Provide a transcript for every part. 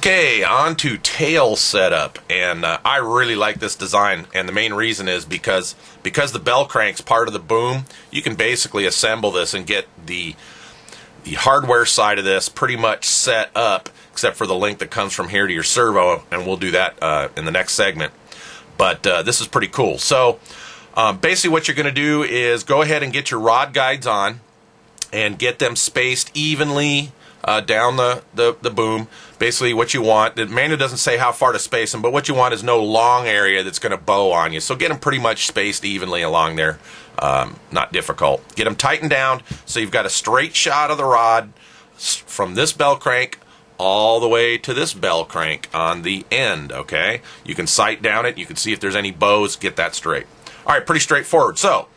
Okay, on to tail setup, and uh, I really like this design, and the main reason is because because the bell crank's part of the boom, you can basically assemble this and get the the hardware side of this pretty much set up, except for the link that comes from here to your servo, and we'll do that uh, in the next segment. But uh, this is pretty cool. So um, basically, what you're going to do is go ahead and get your rod guides on and get them spaced evenly uh, down the, the, the boom. Basically, what you want, the manual doesn't say how far to space them, but what you want is no long area that's going to bow on you. So get them pretty much spaced evenly along there. Um, not difficult. Get them tightened down so you've got a straight shot of the rod from this bell crank all the way to this bell crank on the end, okay? You can sight down it. You can see if there's any bows. Get that straight. All right, pretty straightforward. So,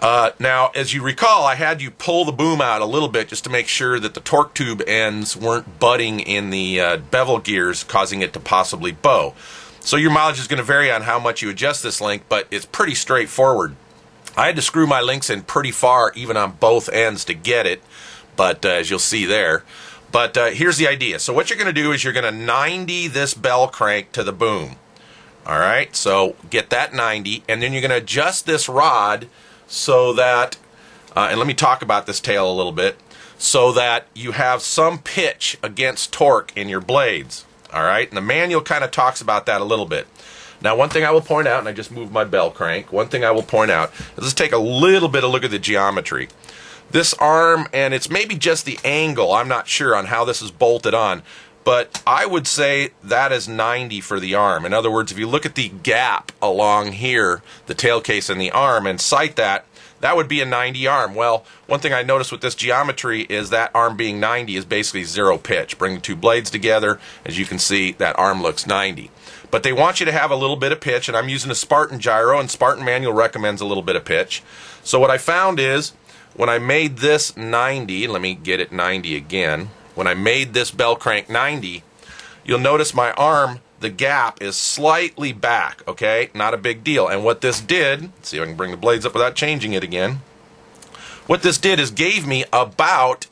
uh, now, as you recall, I had you pull the boom out a little bit just to make sure that the torque tube ends weren't butting in the uh, bevel gears, causing it to possibly bow. So your mileage is going to vary on how much you adjust this link, but it's pretty straightforward. I had to screw my links in pretty far, even on both ends, to get it, but uh, as you'll see there. But uh, here's the idea. So what you're going to do is you're going to 90 this bell crank to the boom. All right, so get that 90, and then you're going to adjust this rod so that, uh, and let me talk about this tail a little bit, so that you have some pitch against torque in your blades. All right, and the manual kind of talks about that a little bit. Now, one thing I will point out, and I just moved my bell crank, one thing I will point out let's take a little bit of look at the geometry. This arm, and it's maybe just the angle, I'm not sure on how this is bolted on, but I would say that is 90 for the arm. In other words, if you look at the gap along here, the tail case and the arm, and sight that, that would be a 90 arm. Well, one thing I noticed with this geometry is that arm being 90 is basically zero pitch. Bring the two blades together, as you can see, that arm looks 90. But they want you to have a little bit of pitch, and I'm using a Spartan gyro, and Spartan manual recommends a little bit of pitch. So what I found is, when I made this 90, let me get it 90 again, when I made this bell crank 90, you'll notice my arm, the gap is slightly back, okay? Not a big deal. And what this did, see if I can bring the blades up without changing it again. What this did is gave me about,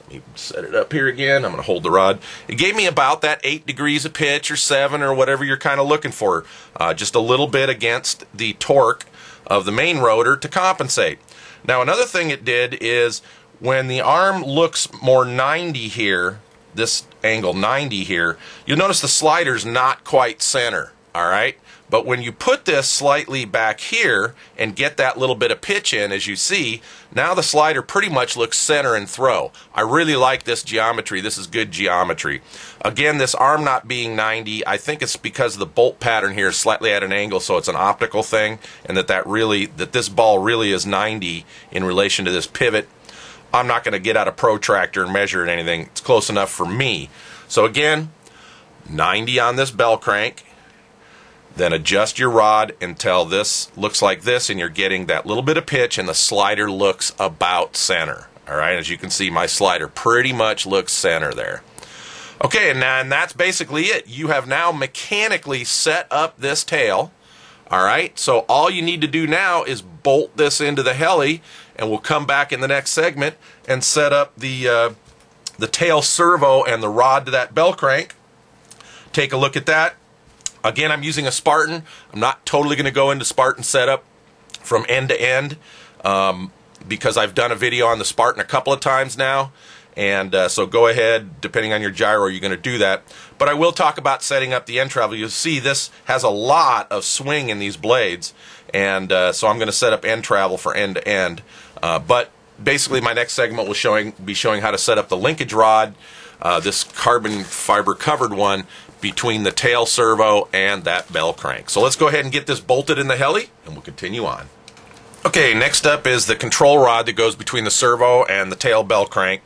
let me set it up here again. I'm going to hold the rod. It gave me about that 8 degrees of pitch or 7 or whatever you're kind of looking for. Uh, just a little bit against the torque of the main rotor to compensate. Now another thing it did is when the arm looks more 90 here, this angle 90 here, you'll notice the slider's not quite center, all right? But when you put this slightly back here and get that little bit of pitch in, as you see, now the slider pretty much looks center and throw. I really like this geometry. This is good geometry. Again, this arm not being 90, I think it's because the bolt pattern here is slightly at an angle, so it's an optical thing, and that that really, that this ball really is 90 in relation to this pivot I'm not going to get out a protractor and measure it anything. It's close enough for me. So again, 90 on this bell crank. Then adjust your rod until this looks like this and you're getting that little bit of pitch and the slider looks about center. All right, as you can see, my slider pretty much looks center there. Okay, and, and that's basically it. You have now mechanically set up this tail. All right, so all you need to do now is bolt this into the heli and we'll come back in the next segment and set up the uh, the tail servo and the rod to that bell crank. Take a look at that. Again, I'm using a Spartan. I'm not totally going to go into Spartan setup from end to end um, because I've done a video on the Spartan a couple of times now. And uh, so go ahead, depending on your gyro, you're going to do that. But I will talk about setting up the end travel. You'll see this has a lot of swing in these blades. And uh, so I'm going to set up end travel for end to end. Uh, but basically, my next segment will showing be showing how to set up the linkage rod, uh, this carbon fiber covered one, between the tail servo and that bell crank. So let's go ahead and get this bolted in the heli, and we'll continue on. Okay, next up is the control rod that goes between the servo and the tail bell crank.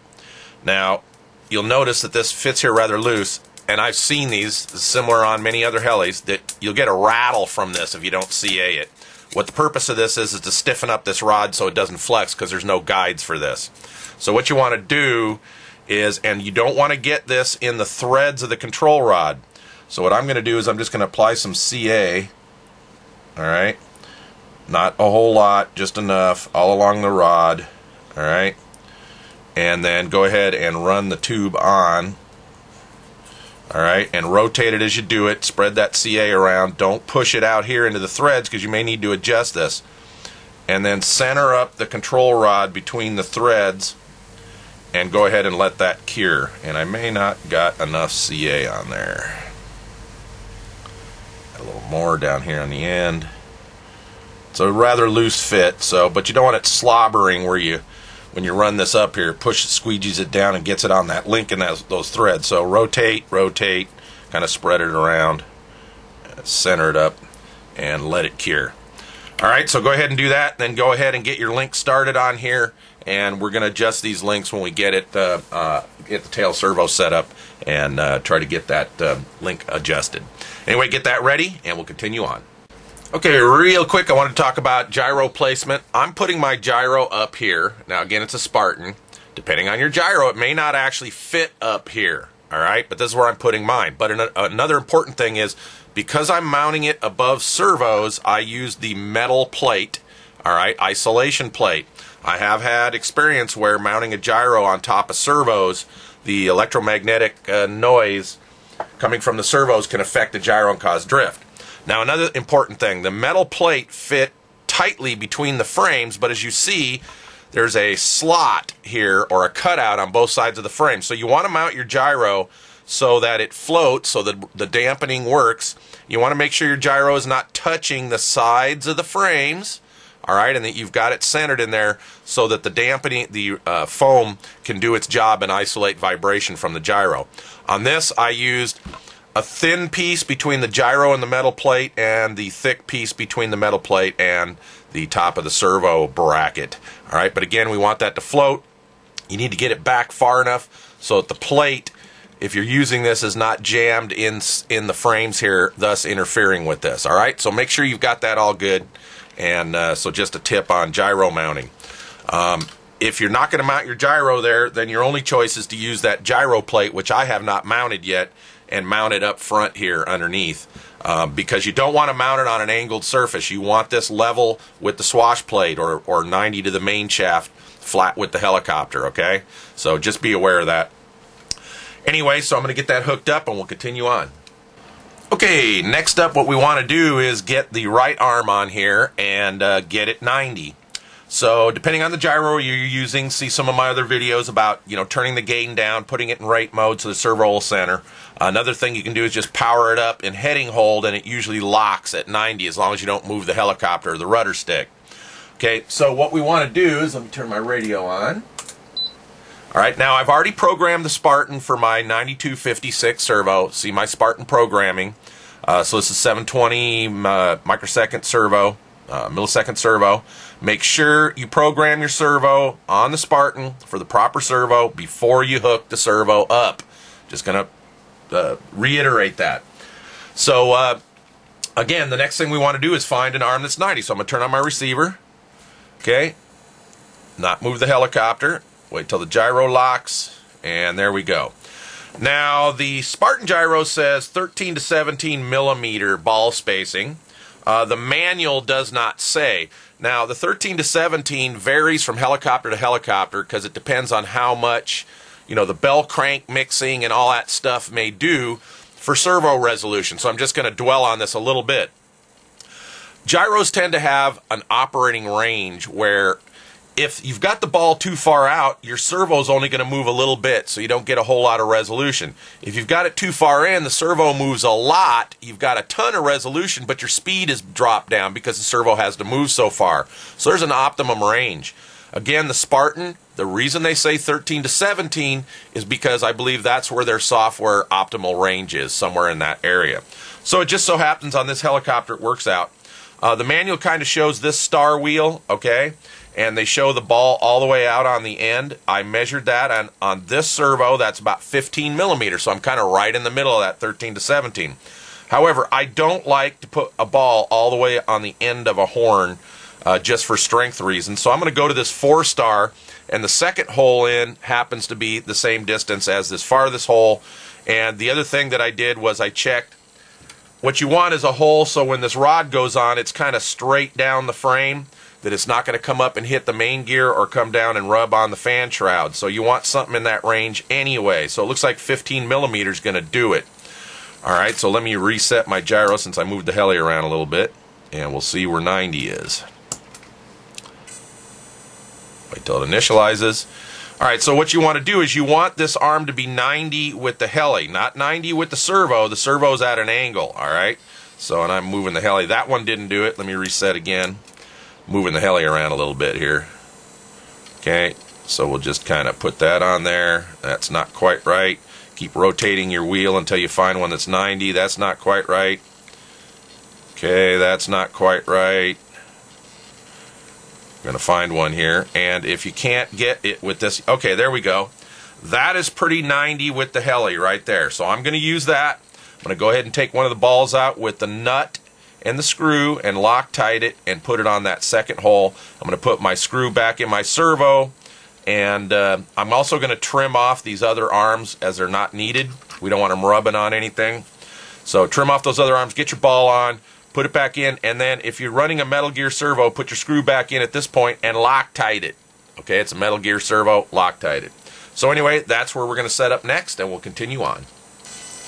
Now, you'll notice that this fits here rather loose, and I've seen these similar on many other helis that you'll get a rattle from this if you don't CA it. What the purpose of this is is to stiffen up this rod so it doesn't flex because there's no guides for this. So what you want to do is, and you don't want to get this in the threads of the control rod. So what I'm going to do is I'm just going to apply some CA. All right. Not a whole lot, just enough all along the rod. All right. And then go ahead and run the tube on. All right, and rotate it as you do it. Spread that CA around. Don't push it out here into the threads because you may need to adjust this. And then center up the control rod between the threads and go ahead and let that cure. And I may not got enough CA on there. A little more down here on the end. It's a rather loose fit, so but you don't want it slobbering where you when you run this up here, push squeegees it down and gets it on that link in that, those threads. So rotate, rotate, kind of spread it around, center it up, and let it cure. All right, so go ahead and do that. Then go ahead and get your link started on here, and we're going to adjust these links when we get it, uh, uh, get the tail servo set up, and uh, try to get that uh, link adjusted. Anyway, get that ready, and we'll continue on. Okay, real quick, I want to talk about gyro placement. I'm putting my gyro up here. Now, again, it's a Spartan. Depending on your gyro, it may not actually fit up here. All right, but this is where I'm putting mine. But an another important thing is because I'm mounting it above servos, I use the metal plate. All right, isolation plate. I have had experience where mounting a gyro on top of servos, the electromagnetic uh, noise coming from the servos can affect the gyro and cause drift. Now, another important thing the metal plate fit tightly between the frames, but as you see, there's a slot here or a cutout on both sides of the frame. So you want to mount your gyro so that it floats, so that the dampening works. You want to make sure your gyro is not touching the sides of the frames, all right, and that you've got it centered in there so that the dampening, the uh, foam can do its job and isolate vibration from the gyro. On this, I used a thin piece between the gyro and the metal plate and the thick piece between the metal plate and the top of the servo bracket. All right, but again, we want that to float. You need to get it back far enough so that the plate, if you're using this, is not jammed in in the frames here, thus interfering with this. All right, so make sure you've got that all good. And uh, so, just a tip on gyro mounting. Um, if you're not going to mount your gyro there, then your only choice is to use that gyro plate, which I have not mounted yet and mount it up front here underneath. Uh, because you don't want to mount it on an angled surface. You want this level with the swash plate or, or 90 to the main shaft flat with the helicopter, okay? So just be aware of that. Anyway, so I'm going to get that hooked up and we'll continue on. Okay, next up what we want to do is get the right arm on here and uh, get it 90. So depending on the gyro you're using, see some of my other videos about you know turning the gain down, putting it in rate mode so the servo will center. Another thing you can do is just power it up in heading hold, and it usually locks at 90 as long as you don't move the helicopter or the rudder stick. Okay, so what we want to do is let me turn my radio on. All right, now I've already programmed the Spartan for my 9256 servo. See my Spartan programming. Uh, so this is 720 uh, microsecond servo uh, millisecond servo. Make sure you program your servo on the Spartan for the proper servo before you hook the servo up. Just going to uh, reiterate that. So, uh, again, the next thing we want to do is find an arm that's 90. So I'm going to turn on my receiver. Okay. Not move the helicopter. Wait till the gyro locks. And there we go. Now, the Spartan gyro says 13 to 17 millimeter ball spacing. Uh, the manual does not say. Now, the 13 to 17 varies from helicopter to helicopter because it depends on how much, you know, the bell crank mixing and all that stuff may do for servo resolution. So I'm just going to dwell on this a little bit. Gyros tend to have an operating range where if you've got the ball too far out, your servo is only going to move a little bit, so you don't get a whole lot of resolution. If you've got it too far in, the servo moves a lot. You've got a ton of resolution, but your speed is dropped down because the servo has to move so far. So there's an optimum range. Again, the Spartan, the reason they say 13 to 17 is because I believe that's where their software optimal range is, somewhere in that area. So it just so happens on this helicopter it works out. Uh, the manual kind of shows this star wheel, okay? and they show the ball all the way out on the end. I measured that on, on this servo, that's about 15 millimeters, so I'm kind of right in the middle of that 13 to 17. However, I don't like to put a ball all the way on the end of a horn uh, just for strength reasons. So I'm going to go to this four star, and the second hole in happens to be the same distance as this farthest hole. And the other thing that I did was I checked what you want is a hole so when this rod goes on, it's kind of straight down the frame that it's not going to come up and hit the main gear or come down and rub on the fan shroud. So you want something in that range anyway. So it looks like 15 millimeters going to do it. Alright, so let me reset my gyro since I moved the heli around a little bit. And we'll see where 90 is. Wait till it initializes. Alright, so what you want to do is you want this arm to be 90 with the heli, not 90 with the servo. The servo's at an angle, alright? So, and I'm moving the heli. That one didn't do it. Let me reset again. Moving the heli around a little bit here. Okay, so we'll just kind of put that on there. That's not quite right. Keep rotating your wheel until you find one that's 90. That's not quite right. Okay, that's not quite right. I'm going to find one here. And if you can't get it with this, okay, there we go. That is pretty 90 with the heli right there. So I'm going to use that. I'm going to go ahead and take one of the balls out with the nut and the screw and Loctite it and put it on that second hole. I'm going to put my screw back in my servo and uh, I'm also going to trim off these other arms as they're not needed. We don't want them rubbing on anything. So trim off those other arms, get your ball on, put it back in, and then if you're running a Metal Gear servo, put your screw back in at this point and Loctite it. Okay, it's a Metal Gear servo, Loctite it. So anyway, that's where we're going to set up next, and we'll continue on.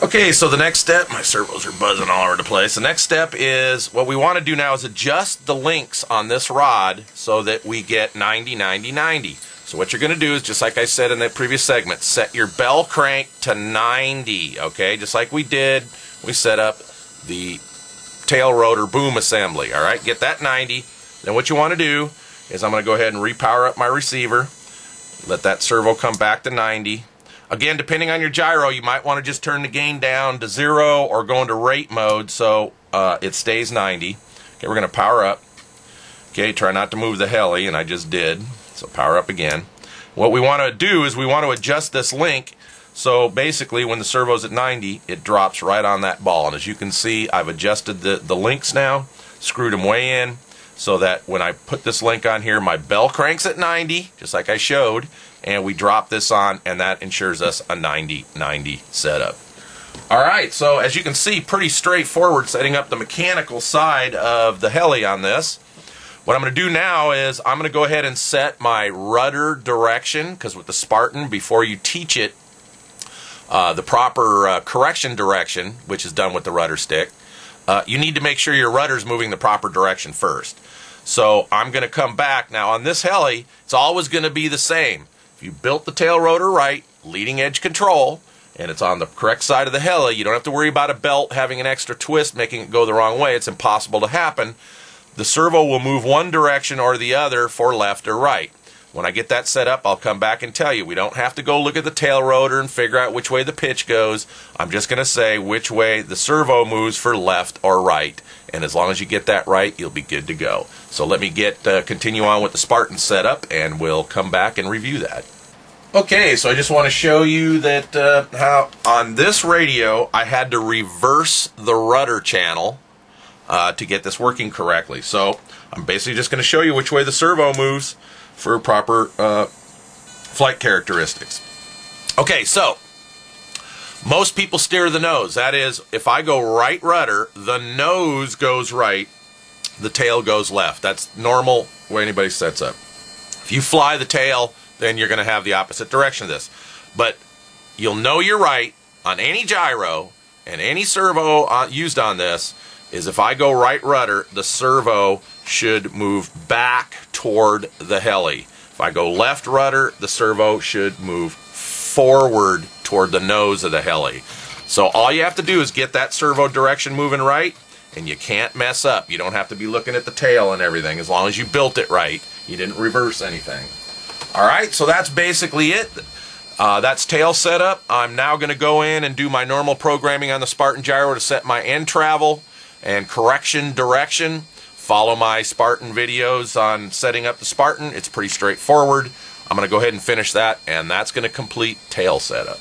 Okay, so the next step, my servos are buzzing all over the place. The next step is, what we want to do now is adjust the links on this rod so that we get 90, 90, 90. So what you're going to do is, just like I said in that previous segment, set your bell crank to 90, okay? Just like we did, we set up the tail rotor boom assembly, all right? Get that 90. Then what you want to do is I'm going to go ahead and repower up my receiver. Let that servo come back to 90. Again, depending on your gyro, you might want to just turn the gain down to zero or go into rate mode so uh, it stays 90. Okay, we're going to power up. Okay, try not to move the heli, and I just did. So power up again. What we want to do is we want to adjust this link so basically when the servo's at 90 it drops right on that ball and as you can see I've adjusted the, the links now, screwed them way in so that when I put this link on here my bell cranks at 90 just like I showed and we drop this on and that ensures us a 90-90 setup. Alright, so as you can see pretty straightforward setting up the mechanical side of the heli on this. What I'm going to do now is I'm going to go ahead and set my rudder direction because with the Spartan, before you teach it uh, the proper uh, correction direction, which is done with the rudder stick, uh, you need to make sure your rudder is moving the proper direction first. So I'm going to come back. Now on this heli, it's always going to be the same. If you built the tail rotor right, leading edge control, and it's on the correct side of the heli, you don't have to worry about a belt having an extra twist making it go the wrong way. It's impossible to happen the servo will move one direction or the other for left or right. When I get that set up, I'll come back and tell you. We don't have to go look at the tail rotor and figure out which way the pitch goes. I'm just going to say which way the servo moves for left or right. And as long as you get that right, you'll be good to go. So let me get uh, continue on with the Spartan setup, and we'll come back and review that. Okay, so I just want to show you that uh, how on this radio I had to reverse the rudder channel uh, to get this working correctly. So I'm basically just going to show you which way the servo moves for proper uh, flight characteristics. Okay, so most people steer the nose. That is, if I go right rudder, the nose goes right, the tail goes left. That's normal where anybody sets up. If you fly the tail, then you're going to have the opposite direction of this. But you'll know you're right on any gyro and any servo uh, used on this is if I go right rudder, the servo should move back toward the heli. If I go left rudder, the servo should move forward toward the nose of the heli. So all you have to do is get that servo direction moving right, and you can't mess up. You don't have to be looking at the tail and everything. As long as you built it right, you didn't reverse anything. All right, so that's basically it. Uh, that's tail setup. I'm now going to go in and do my normal programming on the Spartan gyro to set my end travel and correction direction. Follow my Spartan videos on setting up the Spartan. It's pretty straightforward. I'm going to go ahead and finish that, and that's going to complete tail setup.